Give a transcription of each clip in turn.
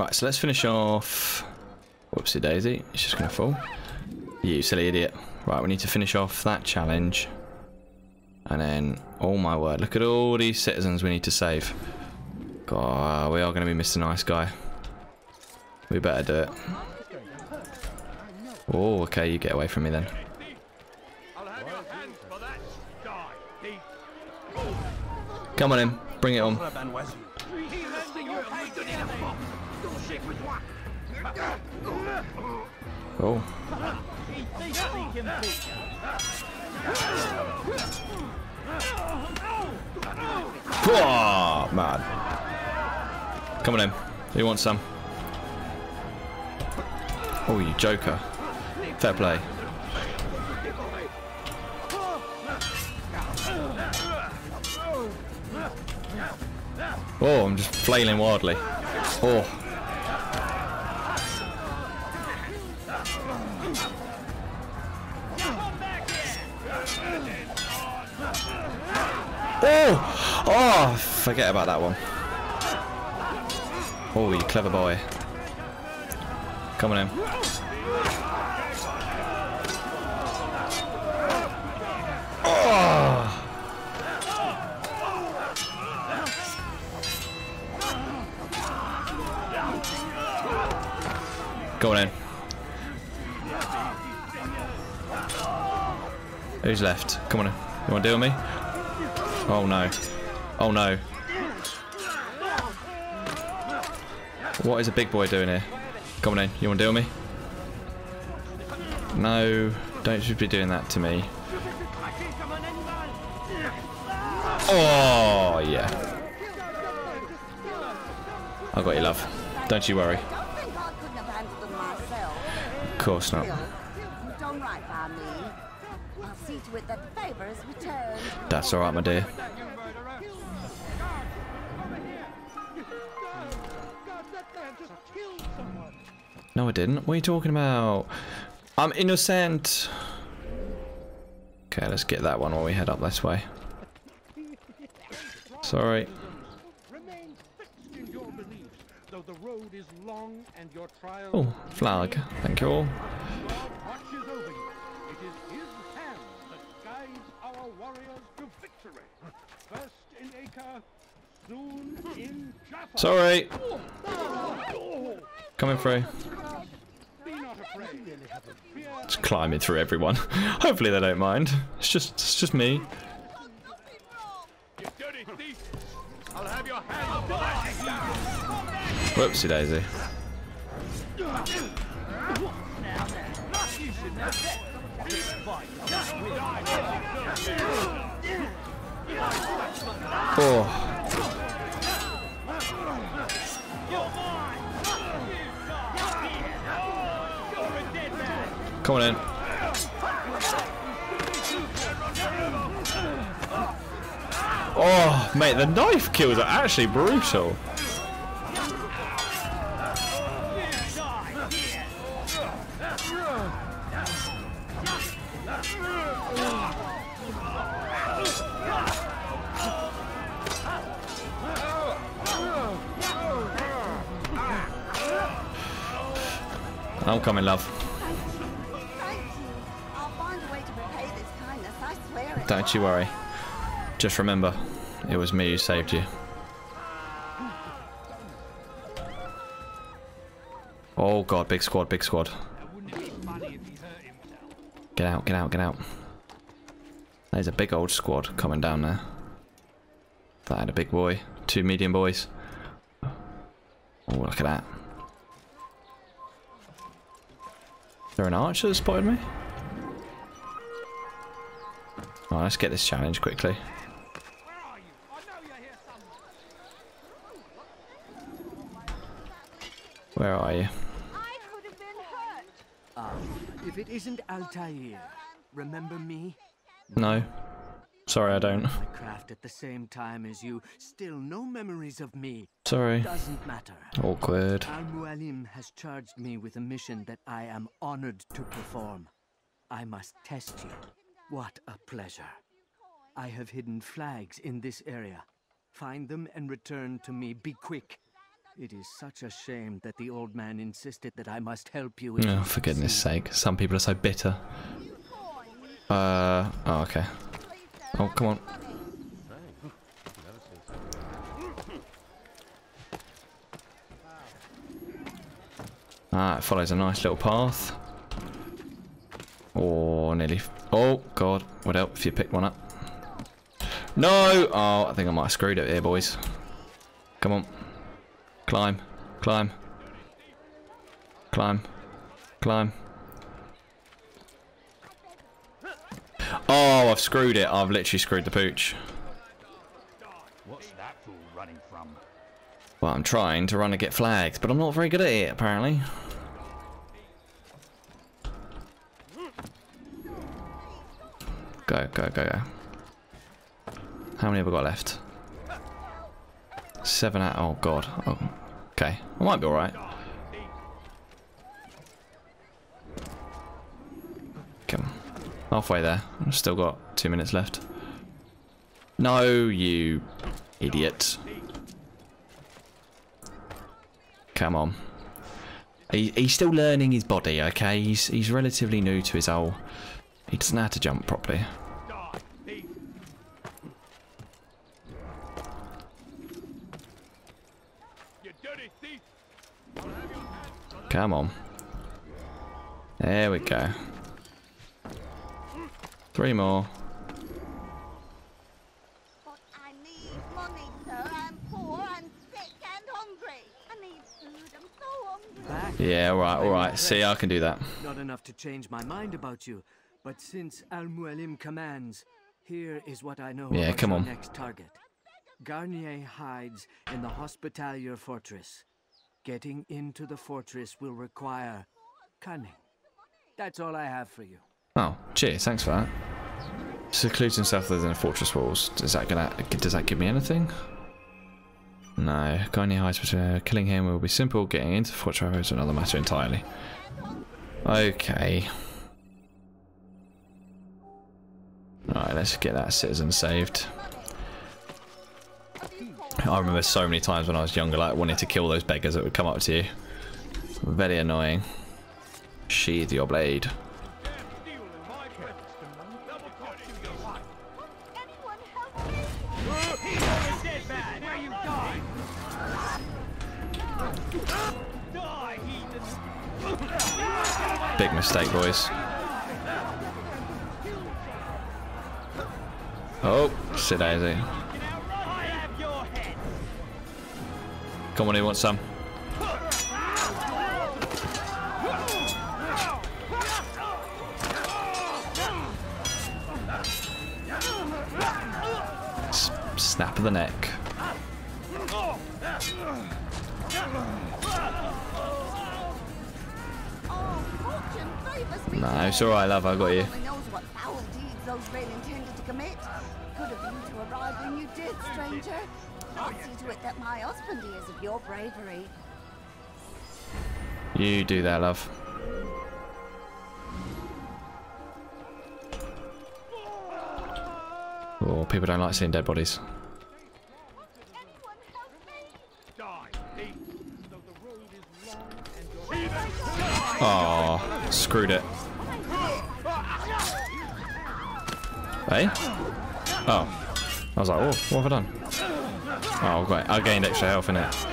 Right, so let's finish off... Whoopsie daisy, it's just going to fall. You silly idiot. Right, we need to finish off that challenge. And then, oh my word, look at all these citizens we need to save. God, we are going to be Mr. Nice Guy. We better do it. Oh, okay, you get away from me then. Come on in, bring it on. Oh. Oh, man. Come on in. Who wants some? Oh, you joker. Fair play. Oh, I'm just flailing wildly. Oh. Oh! Oh! Forget about that one. Oh, you clever boy. Come on in. Oh! Go on in. Who's left? Come on in. You want to deal with me? Oh no. Oh no. What is a big boy doing here? Come on in. You want to deal me? No. Don't you be doing that to me. Oh, yeah. I got you, love. Don't you worry. Of course not. That's alright, my dear. No, I didn't. What are you talking about? I'm innocent. Okay, let's get that one while we head up this way. Sorry. Oh, flag. Thank you all. Sorry. Coming through. Just climbing through everyone. Hopefully they don't mind. It's just it's just me. Whoopsie daisy. Oh. Come on in. Oh, mate, the knife kills are actually brutal. I'm coming, in love. Don't you worry. Just remember, it was me who saved you. Oh god, big squad, big squad. Get out, get out, get out. There's a big old squad coming down there. That had a big boy. Two medium boys. Oh, look at that. Is there an archer that spotted me? Oh, let's get this challenge quickly. Where are you? Ah, if it isn't Altair, remember me? No. Sorry, I don't. I craft at the same time as you, still no memories of me. Sorry. Doesn't matter. Awkward. Al Mualim has charged me with a mission that I am honored to perform. I must test you. What a pleasure. I have hidden flags in this area. Find them and return to me. Be quick. It is such a shame that the old man insisted that I must help you. Oh, for goodness sake. Some people are so bitter. Uh, oh, okay. Oh, come on. Ah, it follows a nice little path. Oh, nearly. Oh, God. Would help if you picked one up. No! Oh, I think I might have screwed it here, boys. Come on. Climb. Climb. Climb. Climb. Oh, I've screwed it. I've literally screwed the pooch. What's that fool running from? Well, I'm trying to run and get flagged, but I'm not very good at it, apparently. Go, go, go, go. How many have we got left? Seven out. Oh, God. Oh, okay. I might be alright. Come on. Halfway there. I've still got two minutes left. No, you idiot. Come on. He, he's still learning his body, okay? He's, he's relatively new to his whole... He doesn't know how to jump properly. Come on. There we go. So more. Yeah, all right, all right. See, I can do that. Not enough to change my mind about you, but since Al Mualim commands, here is what I know Yeah, about come on. next target. Garnier hides in the Hospitalier Fortress. Getting into the fortress will require cunning. That's all I have for you. Oh, cheers. Thanks for that. Secludes himself within the fortress walls. Is that gonna... Does that give me anything? No. Garnier hides between... Uh, killing him will be simple. Getting into the fortress is another matter entirely. Okay. Alright, let's get that citizen saved. I remember so many times when I was younger, like wanting to kill those beggars that would come up to you. Very annoying. Sheathe your blade. Head! Come on, he wants some? Snap of the neck. No, it's alright, love, I got you. To arrive when you did, stranger. I'll see to it that my husband hears of your bravery. You do that, love. Oh, people don't like seeing dead bodies. Oh, screwed it. Hey? Oh. I was like, oh, what have I done? Oh, great. I gained extra health in it.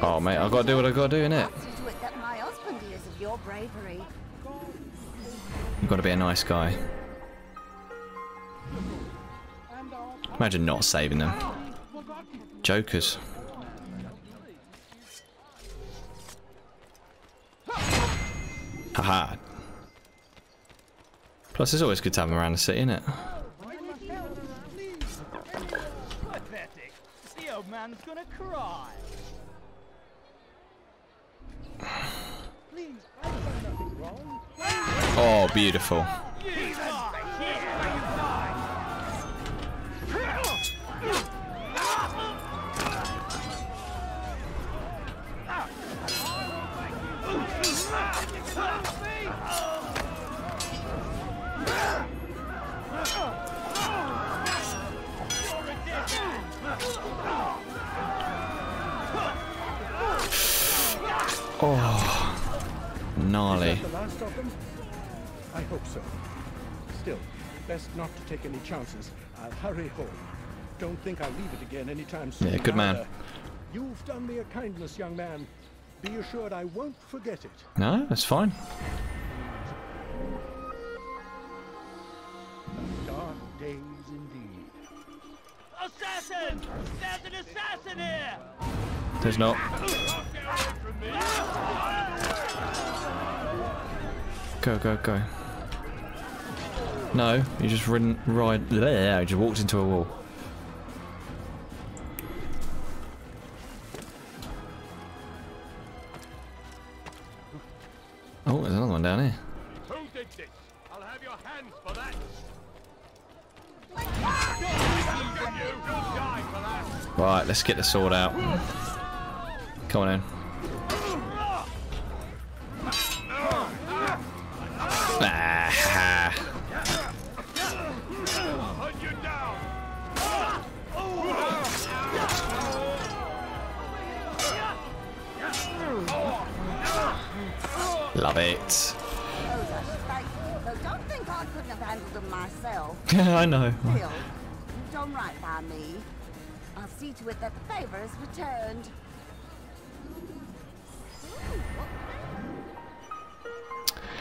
Oh, mate, I've got to do what I've got to do, innit? You've got to be a nice guy. Imagine not saving them. Jokers. Haha. Plus, it's always good to have them around the city, innit? pathetic. The old man's gonna cry. Oh, beautiful. Last of them? I hope so. Still, best not to take any chances. I'll hurry home. Don't think I'll leave it again anytime soon. Yeah, good man. either. Uh, you've done me a kindness, young man. Be assured I won't forget it. No, that's fine. Dark days indeed. Assassin! There's an assassin here! There's not. Go, go, go. No, you just ridden, ride. There, you just walked into a wall. Oh, there's another one down here. Who did this? I'll have your hands for that. Right, let's get the sword out. Come on in. Love it. I know. You've done right by me. I'll see to it that the favor is returned.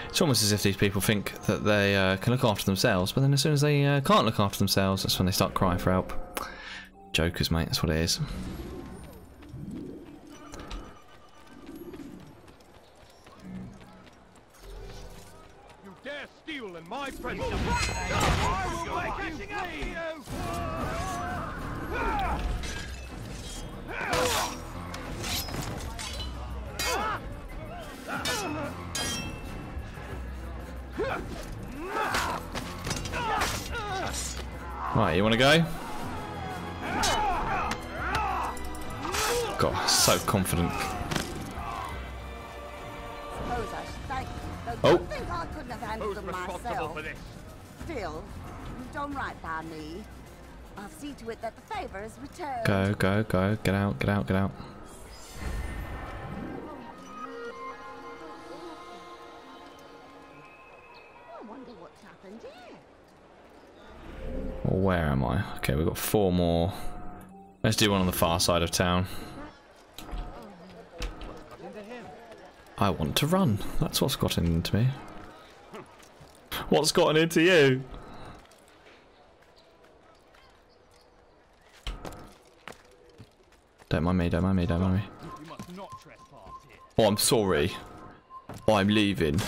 It's almost as if these people think that they uh, can look after themselves, but then as soon as they uh, can't look after themselves, that's when they start crying for help. Jokers, mate, that's what it is. My presence. I will make you bleed. Right, you want to go? God, so confident. Those are stakes, so Oh. Don't I couldn't Who's them myself. for this? Still, you've done right by me. I'll see to it that the favor is returned. Go, go, go. Get out, get out, get out. I wonder what's happened here. Well, where am I? Okay, we've got four more. Let's do one on the far side of town. I want to run. That's what's gotten into me. What's gotten into you? Don't mind me, don't mind me, don't mind me. You must not trespass here. Oh, I'm sorry. I'm leaving.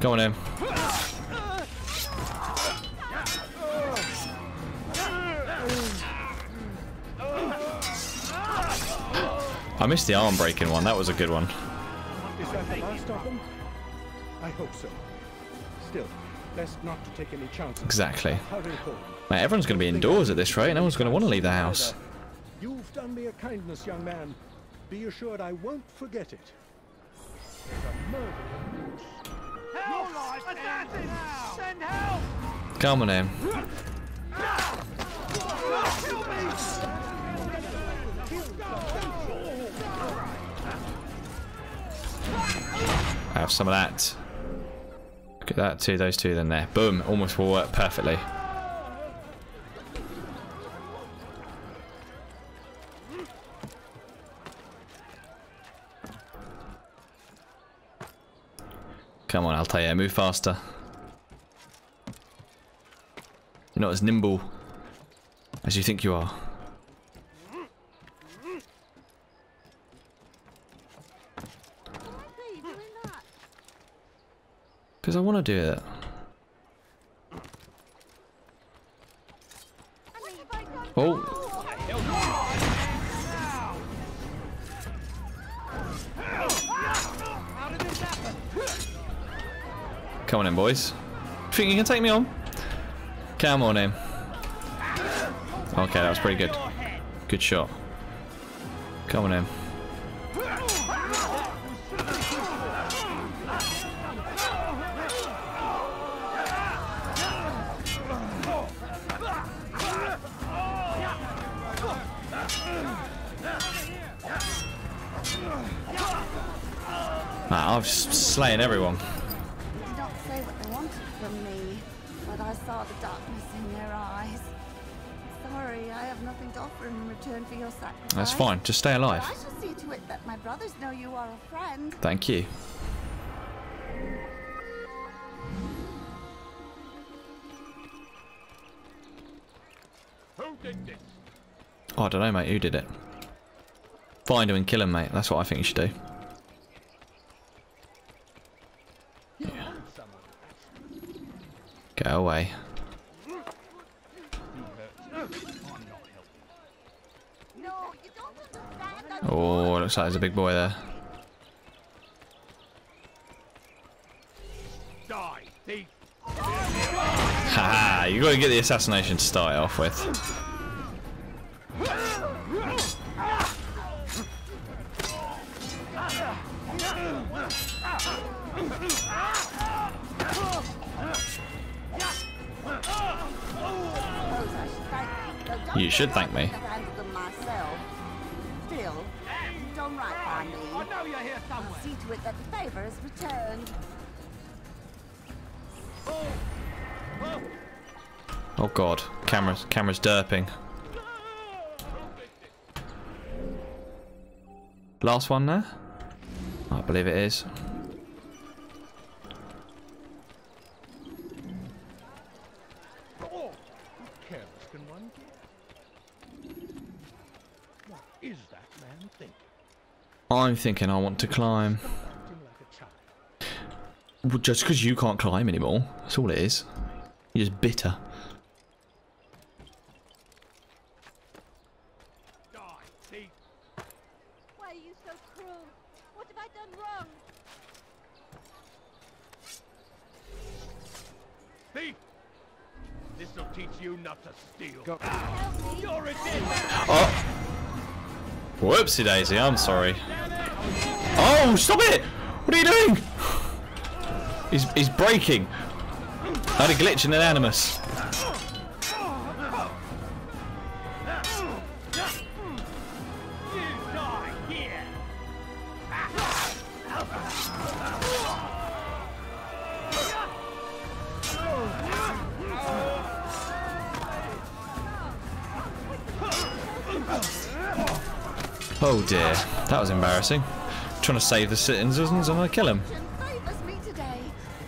Go on in. I missed the arm breaking one. That was a good one. Is that the last of them? I hope so. Still, best not to take any chances. Exactly. Mate, everyone's going to be indoors at this rate. No one's going to want to leave the house. You've done me a kindness, young man. Be assured I won't forget it. Assassin! Send help! Come on. Have some of that. Look at that, two, those two, then there. Boom, almost will work perfectly. Altair, move faster. You're not as nimble as you think you are. Because I want to do it. Oh, boys. Think you can take me on? Come on in. Okay, that was pretty good. Good shot. Come on in. Ah, I'm slaying everyone. Saw the darkness in their eyes. Sorry, I have nothing to offer in return for your sacrifice. That's fine. Just stay But alive. I shall see to it that my brothers know you are a friend. Thank you. Who did this? Oh, I don't know, mate. Who did it? Find him and kill him, mate. That's what I think you should do. Go away. No, you don't understand. I'm Oh, looks like there's a big boy there. Haha, you got to get the assassination to start it off with. You. though don't You should thank me. could have handled them myself. Still, you've done right by me. I know you're here somewhere. See to it that the favor is returned. Oh, oh god, camera's camera's derping. Last one there? I believe it is. Oh, how careless can one get? What is that man thinking? I'm thinking I want to climb. Acting like a child. Well, just because you can't climb anymore. That's all it is. You're just bitter. Die! Why are you so cruel? What have I done wrong? This'll teach you not to steal. Go. You're a dead man! Oh! Whoopsie daisy, I'm sorry. Oh, stop it! What are you doing? He's, he's breaking. I had a glitch in an animus. That was embarrassing. Trying to save the citizens and I kill him. favors me today.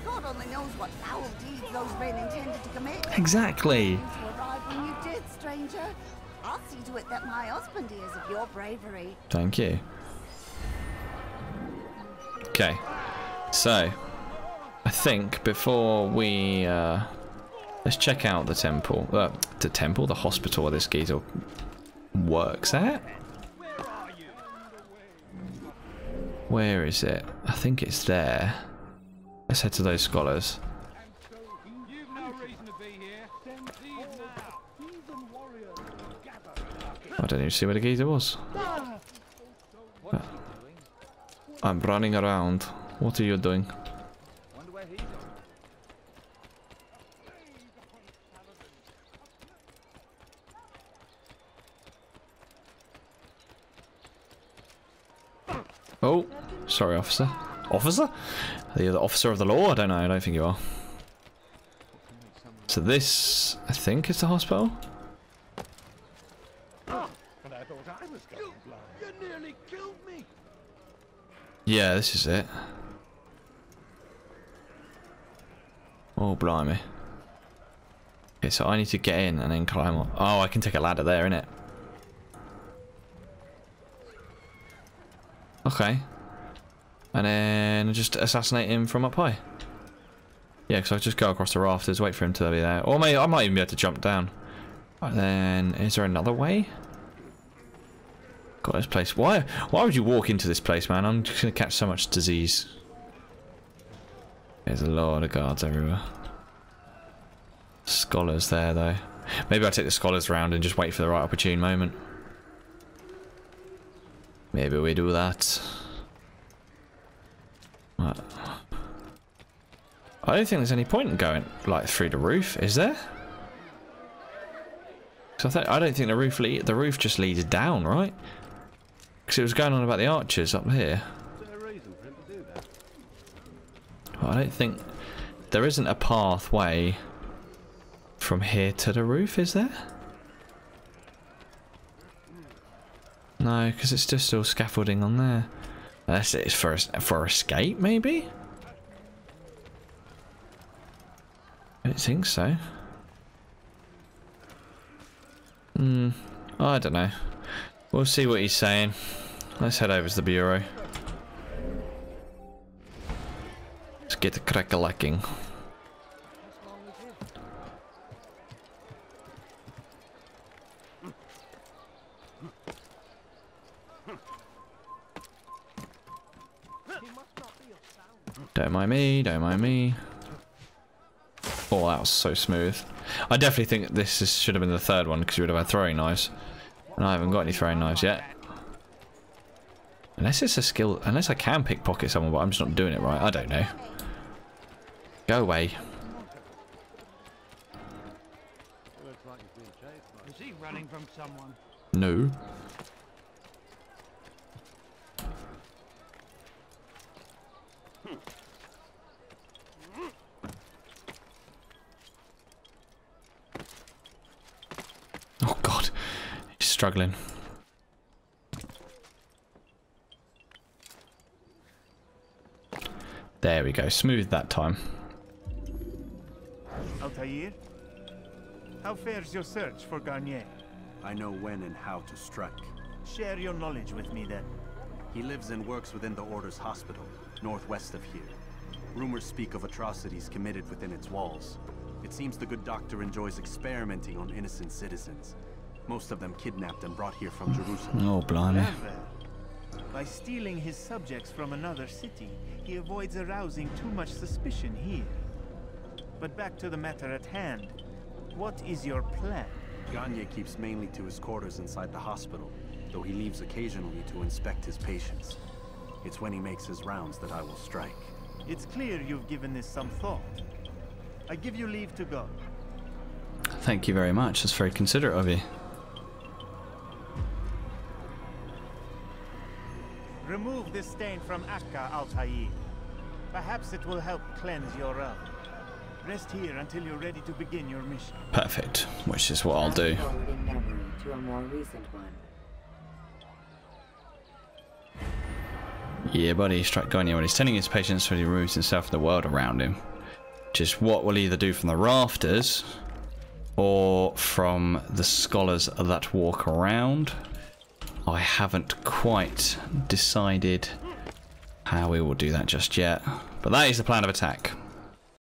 God only knows what foul deeds those men intended to commit. Exactly. You to arrive when you did, stranger. I'll see to it that my husband hears of your bravery. Thank you. Okay, so I think before we uh, let's check out the temple, uh, the temple, the hospital where this geezer works at. Where is it? I think it's there. Let's head to those scholars. I don't even see where the geezer was. I'm running around. What are you doing? Oh, sorry, officer. Officer? Are you the officer of the law? I don't know. I don't think you are. So this, I think, is the hospital. Yeah, this is it. Oh, blimey. Okay, so I need to get in and then climb up. Oh, I can take a ladder there, innit? Okay. And then just assassinate him from up high. Yeah, because I just go across the rafters, wait for him to be there. Or maybe I might even be able to jump down. Then, is there another way? God, this place. Why? Why would you walk into this place, man? I'm just gonna catch so much disease. There's a lot of guards everywhere. Scholars there, though. Maybe I'll take the scholars round and just wait for the right opportune moment. Maybe we do that. I don't think there's any point in going like through the roof, is there? 'Cause I, th I don't think the roof the roof just leads down, right? Because it was going on about the archers up here. I don't think there isn't a pathway from here to the roof, is there? No, because it's just all scaffolding on there. Unless it's for for escape, maybe. I don't think so. Hmm. I don't know. We'll see what he's saying. Let's head over to the bureau. Let's get the crack-a-lacking. Don't mind me, don't mind me. Oh, that was so smooth. I definitely think this is, should have been the third one because you would have had throwing knives. And I haven't got any throwing knives yet. Unless it's a skill, unless I can pickpocket someone, but I'm just not doing it right. I don't know. Go away. Is he running from someone? No. Oh god, he's struggling. There we go, smooth that time. Altair? How fares your search for Garnier? I know when and how to strike. Share your knowledge with me then. He lives and works within the Order's hospital, northwest of here. Rumors speak of atrocities committed within its walls. It seems the good doctor enjoys experimenting on innocent citizens. Most of them kidnapped and brought here from Jerusalem. Oh, blimey. By stealing his subjects from another city, he avoids arousing too much suspicion here. But back to the matter at hand. What is your plan? Garnier keeps mainly to his quarters inside the hospital, though he leaves occasionally to inspect his patients. It's when he makes his rounds that I will strike. It's clear you've given this some thought. I give you leave to go. Thank you very much. That's very considerate of you. Remove this stain from Akka, Altair. Perhaps it will help cleanse your realm. Rest here until you're ready to begin your mission. Perfect. Which is what I'll do. Fast forward in memory to a more recent one. Yeah, buddy, struck Garnier when he's telling his patients when he removes himself from the world around him. Just what we'll either do from the rafters or from the scholars that walk around. I haven't quite decided how we will do that just yet. But that is the plan of attack.